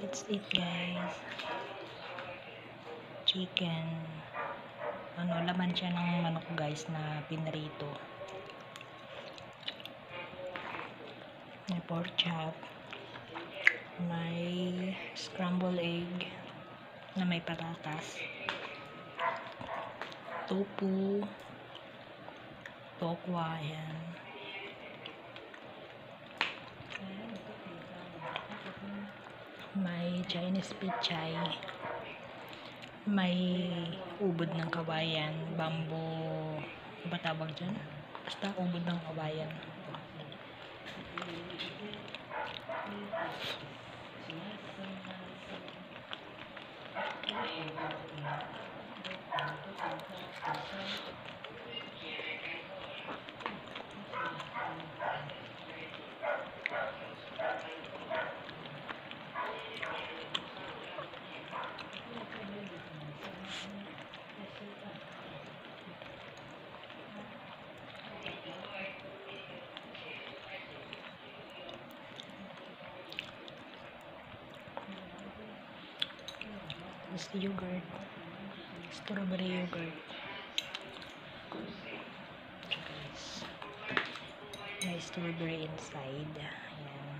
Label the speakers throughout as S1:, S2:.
S1: Let's eat guys. Chicken. Ano, laman siya ng manok guys na pinrito. May pork chop. May scrambled egg na may patatas. Tofu. Tokwa, yan. May Chinese pichay. May ubod ng kawayan. Bamboo. Ano ba tawag dyan? Basta ubod ng kawayan. Tapos yogurt. Strawberry yogurt. Guys. May strawberry inside. Ayan.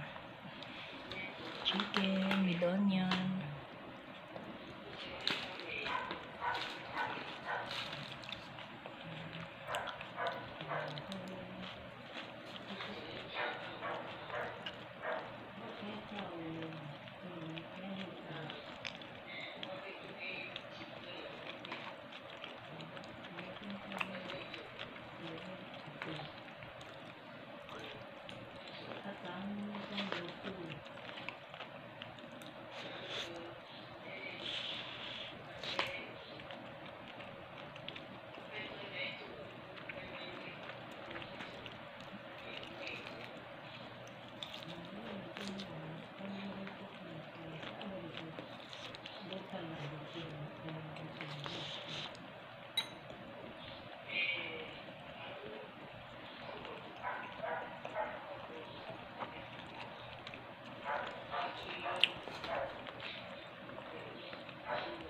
S1: Chicken with onion. Thank you.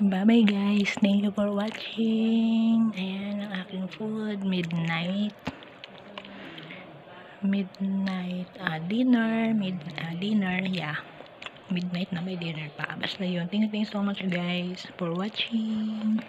S2: Bye-bye guys. Thank you for watching. Ayan ang aking food. Midnight. Midnight ah, dinner. Mid, ah, dinner. Yeah. Midnight na may dinner pa. Basta yun. Thank you, thank you so much guys for watching.